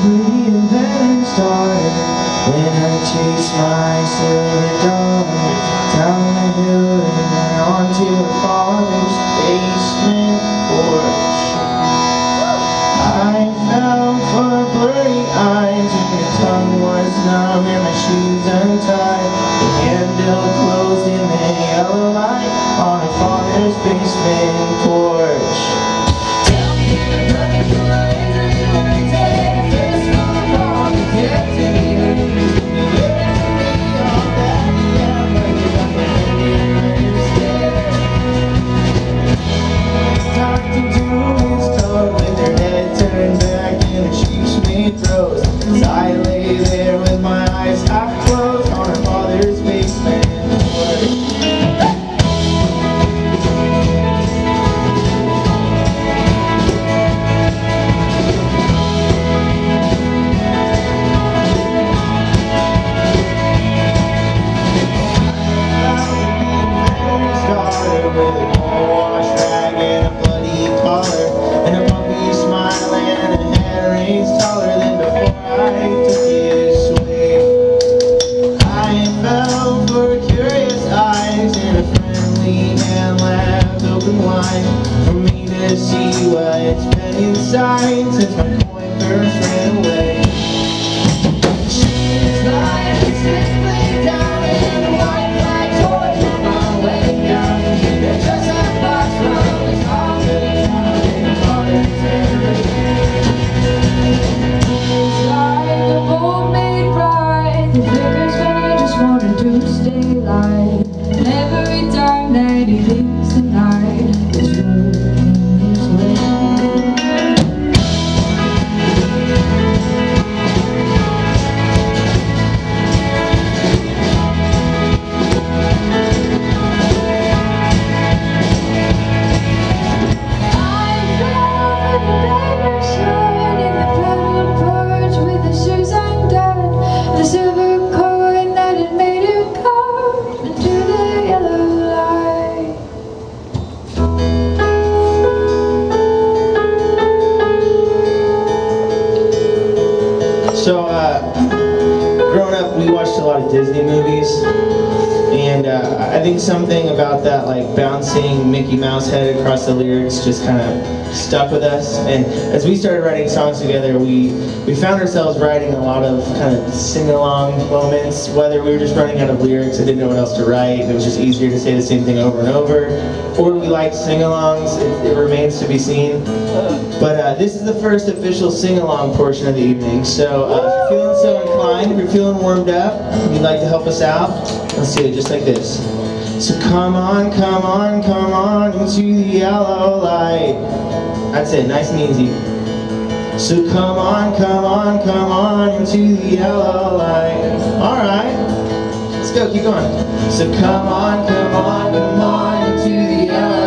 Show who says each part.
Speaker 1: free started. When I chased my silver dollar Down the hill and onto a father's basement porch For curious eyes and a friendly hand left open wine For me to see what's been inside since my coin first ran away
Speaker 2: wanted to
Speaker 1: So, uh, a lot of Disney movies, and uh, I think something about that, like bouncing Mickey Mouse head across the lyrics, just kind of stuck with us. And as we started writing songs together, we we found ourselves writing a lot of kind of sing-along moments. Whether we were just running out of lyrics and didn't know what else to write, it was just easier to say the same thing over and over, or we liked sing-alongs. It, it remains to be seen. But uh, this is the first official sing-along portion of the evening. So uh, if you're feeling so inclined, if you're feeling warmed up, you'd like to help us out, let's do it just like this. So come on, come on, come on into the yellow light. That's it, nice and easy. So come on, come on, come on into the yellow light. All right, let's go, keep going. So come on, come on, come on